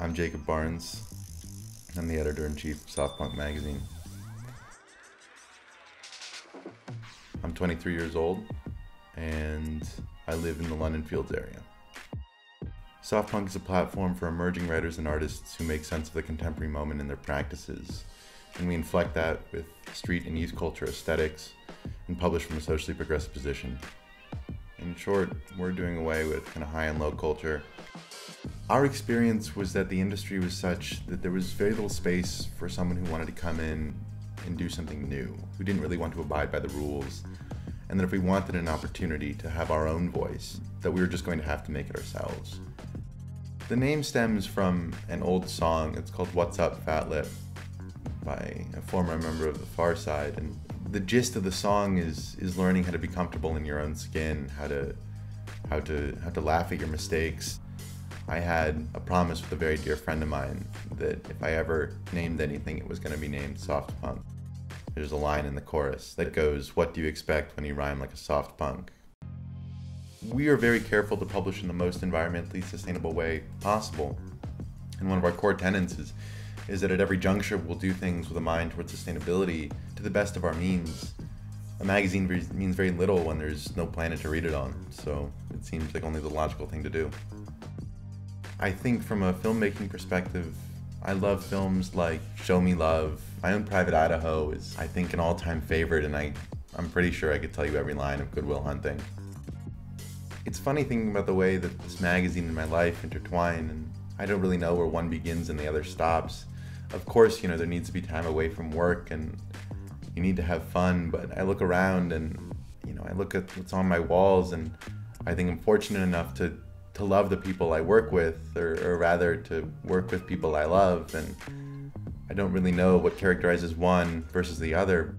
I'm Jacob Barnes. I'm the editor in chief of Soft Punk magazine. I'm 23 years old and I live in the London Fields area. Soft Punk is a platform for emerging writers and artists who make sense of the contemporary moment in their practices. And we inflect that with street and youth culture aesthetics and publish from a socially progressive position. In short, we're doing away with kind of high and low culture our experience was that the industry was such that there was very little space for someone who wanted to come in and do something new, who didn't really want to abide by the rules, and that if we wanted an opportunity to have our own voice, that we were just going to have to make it ourselves. The name stems from an old song. It's called What's Up, Fatlip by a former member of the Pharcyde, And the gist of the song is is learning how to be comfortable in your own skin, how to how to how to laugh at your mistakes, I had a promise with a very dear friend of mine that if I ever named anything, it was going to be named Soft Punk. There's a line in the chorus that goes, What do you expect when you rhyme like a soft punk? We are very careful to publish in the most environmentally sustainable way possible. And one of our core tenets is, is that at every juncture we'll do things with a mind towards sustainability to the best of our means. A magazine means very little when there's no planet to read it on, so it seems like only the logical thing to do. I think from a filmmaking perspective, I love films like Show Me Love. My Own Private Idaho is, I think, an all-time favorite, and I, I'm pretty sure I could tell you every line of Good Will Hunting. It's funny thinking about the way that this magazine and my life intertwine, and I don't really know where one begins and the other stops. Of course, you know, there needs to be time away from work, and you need to have fun, but I look around and, you know, I look at what's on my walls, and I think I'm fortunate enough to to love the people I work with, or, or rather to work with people I love. And I don't really know what characterizes one versus the other.